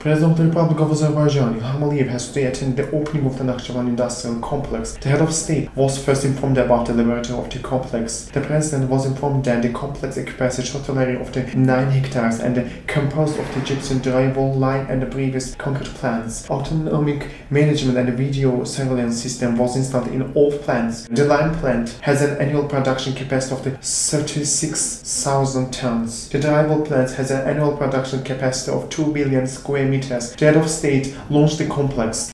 President of the Republic of Azerbaijan, Ilham Aliyev, has today attended the opening of the Nakhchivan Industrial Complex. The head of state was first informed about the liberation of the complex. The president was informed that the complex occupies a total area of the 9 hectares and composed of the gypsum drywall line and the previous concrete plants. Autonomic management and video surveillance system was installed in all plants. The line plant has an annual production capacity of 36,000 tons. The drywall plant has an annual production capacity of 2 billion square head of state launched the complex